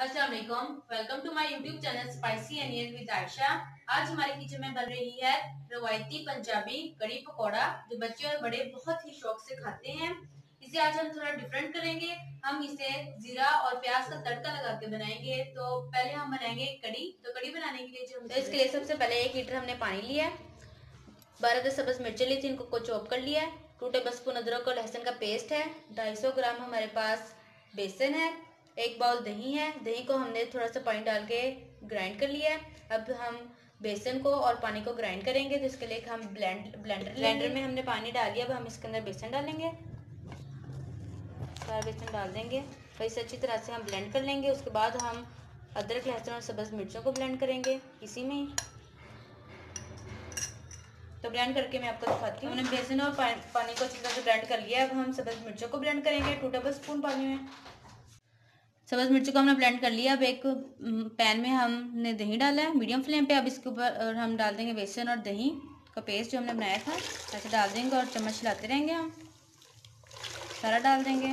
अस्सलाम वालेकुम to my YouTube channel spicy onion with Ayesha आज हमारे किचन में बन रही है रवायती पंजाबी कड़ी पकौड़ा, जो बच्चे और बड़े बहुत ही शौक से खाते हैं। इसे आज हम थोड़ा डिफरेंट करेंगे। हम इसे जीरा और प्याज का तड़का लगा के बनाएँगे। तो पहले हम बनाएँगे कड़ी तो कड़ी बनाने के लिए जो तो इसके लिए सबसे पहले एक लीटर हमने पानी लिया है। बारह दस सब्ज मिर्चें ली थी, इनको को चॉप कर लिया है। टू टेबल स्पून अदरक और लहसुन का पेस्ट है। ढाई सौ ग्राम हमारे पास बेसन है। एक बाउल दही है। दही को हमने थोड़ा सा पानी डाल के ग्राइंड कर लिया है। अब हम बेसन को और पानी को ग्राइंड करेंगे तो इसके लिए हम ब्लेंड ब्लेंडर ब्लेंडर में हमने पानी डाल दिया। अब हम इसके अंदर बेसन डालेंगे। सारा बेसन डाल देंगे। तो इसे अच्छी तरह से हम ब्लेंड कर लेंगे। उसके बाद हम अदरक, लहसुन और सब्ज़ मिर्चों को ब्लेंड करेंगे इसी में। ही तो ब्लेंड करके मैं आपको दिखाती हूँ। हमने बेसन और पानी को अच्छी तरह से ब्लेंड कर लिया। अब हम सब्ज़ मिर्चों को ब्लेंड करेंगे। टू टेबल स्पून पानी में। सब्ज़ मिर्ची को हमने ब्लेंड कर लिया। अब एक पैन में हमने दही डाला है मीडियम फ्लेम पे। अब इसके ऊपर हम डाल देंगे बेसन और दही का पेस्ट जो हमने बनाया था। ऐसे डाल देंगे और चम्मच चलाते रहेंगे हम। सारा डाल देंगे।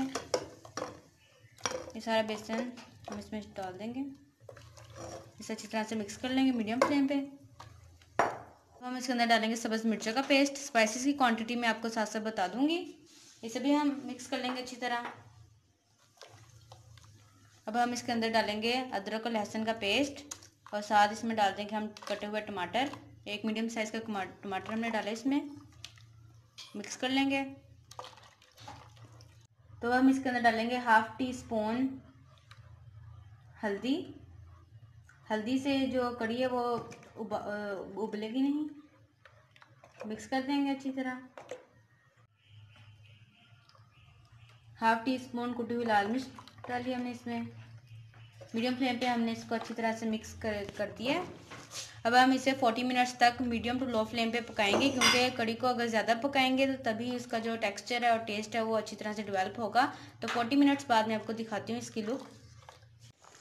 ये सारा बेसन हम इसमें डाल देंगे। इसे अच्छी तरह से मिक्स कर लेंगे मीडियम फ्लेम पे। तो हम इसके अंदर डालेंगे सब्ज़ मिर्चों का पेस्ट स्पाइसेस की क्वांटिटी मैं आपको साथ साथ बता दूँगी। इसे भी हम मिक्स कर लेंगे अच्छी तरह। अब हम इसके अंदर डालेंगे अदरक और लहसुन का पेस्ट और साथ इसमें डाल देंगे हम कटे हुए टमाटर। एक मीडियम साइज़ का टमाटर हमने डाला इसमें। मिक्स कर लेंगे। तो हम इसके अंदर डालेंगे हाफ़ टी स्पून हल्दी। हल्दी से जो कड़ी है वो उबलेगी नहीं। मिक्स कर देंगे अच्छी तरह। हाफ़ टी स्पून कुटी हुई लाल मिर्च। डाली हमने इसमें। मीडियम फ्लेम पे हमने इसको अच्छी तरह से मिक्स कर कर दिया अब हम इसे 40 मिनट्स तक मीडियम टू लो फ्लेम पे पकाएँगे, क्योंकि कड़ी को अगर ज़्यादा पकाएँगे तो तभी इसका जो टेक्सचर है और टेस्ट है वो अच्छी तरह से डेवलप होगा। तो 40 मिनट्स बाद में आपको दिखाती हूँ इसकी लुक।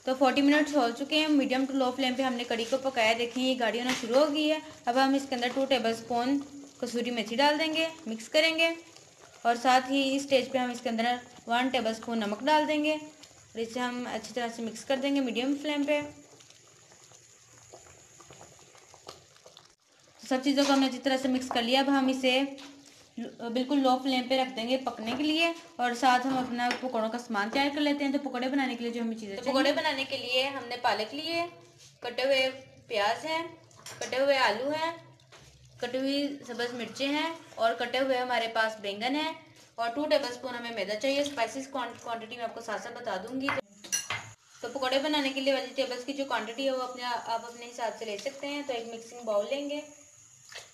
तो 40 मिनट्स हो चुके हैं, मीडियम टू लो फ्लेम पे हमने कड़ी को पकाया। देखें ये गाड़ी होना शुरू हो गई है। अब हम इसके अंदर टू टेबल स्पून कसूरी मेथी डाल देंगे मिक्स करेंगे। और साथ ही इस स्टेज पे हम इसके अंदर वन टेबल स्पून नमक डाल देंगे और इसे हम अच्छी तरह से मिक्स कर देंगे मीडियम फ्लेम पे। तो सब चीज़ों को हमने अच्छी तरह से मिक्स कर लिया। अब हम इसे बिल्कुल लो फ्लेम पे रख देंगे पकने के लिए और साथ हम अपना पकौड़ों का सामान तैयार कर लेते हैं। तो पकौड़े बनाने के लिए जो हमें चीज़ें तो पकौड़े बनाने के लिए हमने पालक लिए कटे हुए प्याज हैं कटे हुए आलू हैं कटी हुई सब्ज़ मिर्चें हैं और कटे हुए हमारे पास बैंगन है और टू टेबल स्पून हमें मैदा चाहिए। स्पाइसिस क्वांटिटी में आपको साथ साथ बता दूँगी। तो पकौड़े बनाने के लिए वेजिटेबल्स की जो क्वांटिटी है वो अपने आप अपने हिसाब से ले सकते हैं। तो एक मिक्सिंग बाउल लेंगे।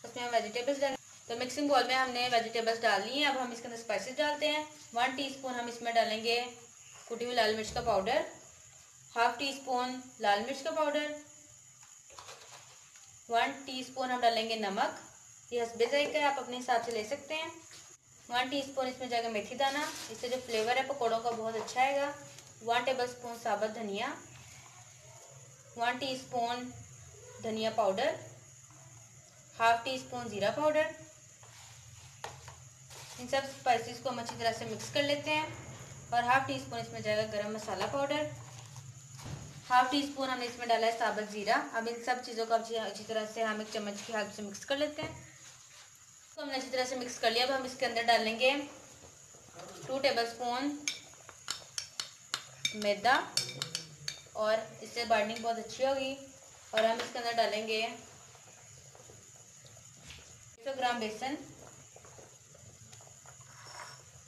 उसमें हम वेजिटेबल्स डालें तो मिक्सिंग बाउल में हमने वेजिटेबल्स डाल ली हैं। अब हम इसके अंदर स्पाइसेस डालते हैं। वन टीस्पून हम इसमें डालेंगे कुटी हुई लाल मिर्च का पाउडर हाफ़ टी स्पून लाल मिर्च का पाउडर वन टीस्पून हम डालेंगे नमक। ये हसबे जायका आप अपने हिसाब से ले सकते हैं। वन टीस्पून इसमें जाएगा मेथी दाना। इससे जो फ्लेवर है, पकौड़ों का बहुत अच्छा आएगा। वन टेबल स्पून साबुत धनिया। वन टीस्पून धनिया पाउडर हाफ़ टी स्पून ज़ीरा पाउडर इन सब स्पाइसेस को हम अच्छी तरह से मिक्स कर लेते हैं। और हाफ़ टी स्पून इसमें जाएगा गरम मसाला पाउडर हाफ़ टी स्पून हमने इसमें डाला है साबुत ज़ीरा। अब इन सब चीज़ों को अच्छी तरह से हम एक चम्मच की हेल्प से मिक्स कर लेते हैं। तो हमने अच्छी तरह से मिक्स कर लिया। अब हम इसके अंदर डालेंगे टू टेबल स्पून मैदा। और इससे बाइंडिंग बहुत अच्छी होगी। और हम इसके अंदर डालेंगे सौ ग्राम बेसन।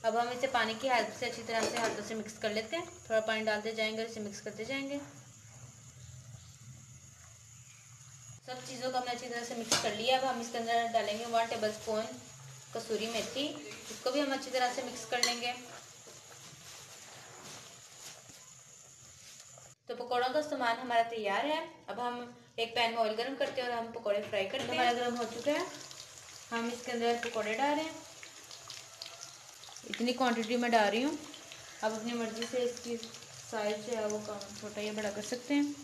अब हम इसे पानी की हेल्प से अच्छी तरह से हाथों से मिक्स कर लेते हैं। थोड़ा पानी डालते जाएँगे और इसे मिक्स करते जाएँगे। सब चीज़ों को हमने अच्छी तरह से मिक्स कर लिया। अब हम इसके अंदर डालेंगे वन टेबल स्पून कसूरी मेथी। इसको भी हम अच्छी तरह से मिक्स कर लेंगे। तो पकौड़ों का सामान हमारा तैयार है। अब हम एक पैन में ऑयल गर्म करते हैं और हम पकौड़े फ्राई करते हैं। हमारा गर्म हो चुका है। हम इसके अंदर पकौड़े डाल रहे हैं। इतनी क्वांटिटी में डाल रही हूँ। अब अपनी मर्ज़ी से इसकी साइज़ जो है वो कम छोटा या बड़ा कर सकते हैं।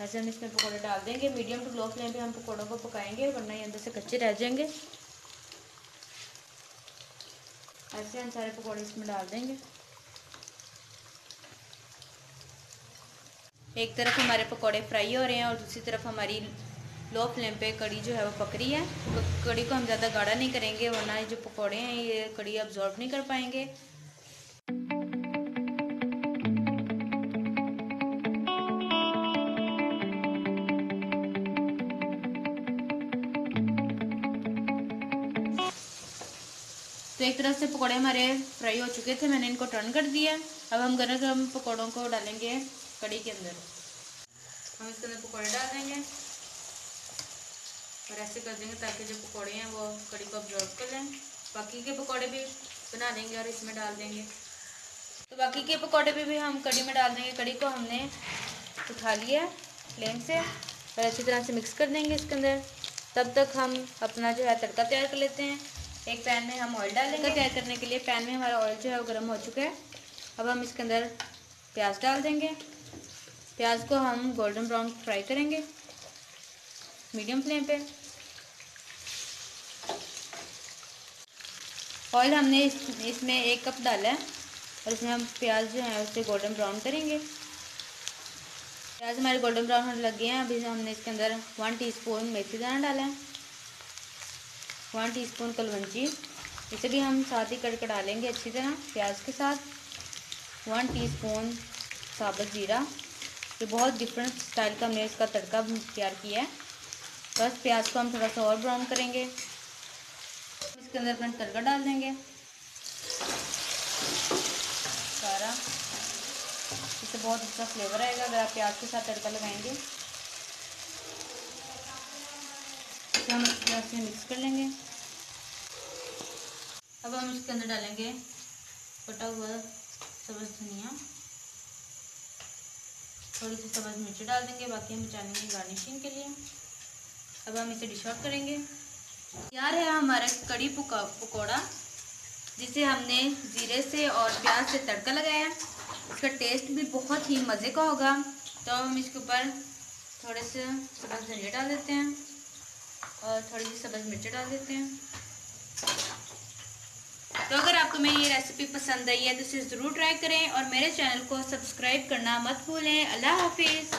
ऐसे हम इसमें पकौड़े डाल देंगे। मीडियम टू लो फ्लेम पे हम पकौड़ों को पकाएँगे वरना ये अंदर से कच्चे रह जाएँगे। ऐसे हम सारे पकौड़े इसमें डाल देंगे। एक तरफ़ हमारे पकौड़े फ्राई हो रहे हैं और दूसरी तरफ़ हमारी लो फ्लेम पे कड़ी जो है वो पक रही है। कड़ी को हम ज़्यादा गाढ़ा नहीं करेंगे, वरना जो पकौड़े हैं, ये कड़ी अब्जॉर्ब नहीं कर पाएँगे। एक तरफ़ से पकौड़े हमारे फ्राई हो चुके थे मैंने इनको टर्न कर दिया। अब हम गर्म गर्म पकौड़ों को डालेंगे कड़ी के अंदर। हम इसके अंदर पकौड़े डाल देंगे और ऐसे कर देंगे ताकि जो पकौड़े हैं वो कड़ी को ऑब्जॉर्व कर लें। बाकी के पकौड़े भी बना देंगे और इसमें डाल देंगे। तो बाकी के पकौड़े भी, भी हम कड़ी में डाल देंगे। कड़ी को हमने उठा लिया फ्लेम से और अच्छी तरह से मिक्स कर देंगे इसके अंदर। तब तक हम अपना जो है तड़का तैयार कर लेते हैं। एक पैन में हम ऑयल डालेंगे। तैयार करने के लिए पैन में हमारा ऑयल जो है वो गर्म हो चुका है। अब हम इसके अंदर प्याज डाल देंगे। प्याज को हम गोल्डन ब्राउन फ्राई करेंगे मीडियम फ्लेम पे। ऑयल हमने इस, इसमें एक कप डाला है और इसमें हम प्याज जो है उसे गोल्डन ब्राउन करेंगे। प्याज हमारे गोल्डन ब्राउन होने लग गए हैं। अभी हमने इसके अंदर वन टीस्पून मेथी दाना डाला है। वन टीस्पून कलवंजी। इसे भी हम साथ ही कड़कड़ा लेंगे अच्छी तरह प्याज के साथ। वन टीस्पून साबुत ज़ीरा। ये बहुत डिफरेंट स्टाइल का हमने इसका तड़का तैयार किया है। बस प्याज को हम थोड़ा सा और ब्राउन करेंगे। इसके अंदर अपना तड़का डाल देंगे। सारा। इससे बहुत अच्छा फ्लेवर आएगा अगर आप प्याज के साथ तड़का लगाएँगे। इसे हम इस तरह से मिक्स कर लेंगे। अब हम इसके अंदर डालेंगे कटा हुआ सब्ज़ धनिया। थोड़ी सी सब्ज़ मिर्ची डाल देंगे, बाकी हम डालेंगे गार्निशिंग के लिए। अब हम इसे डिश आउट करेंगे। यार है हमारा कड़ी पकौड़ा, जिसे हमने ज़ीरे से और प्याज से तड़का लगाया इसका टेस्ट भी बहुत ही मज़े का होगा। तो हम इसके ऊपर थोड़े से सब्ज़ धनिया डाल देते हैं और थोड़ी सी सब्ज़ मिर्ची डाल देते हैं। तो अगर आपको मेरी ये रेसिपी पसंद आई है तो इसे ज़रूर ट्राई करें और मेरे चैनल को सब्सक्राइब करना मत भूलें। अल्लाह हाफिज़।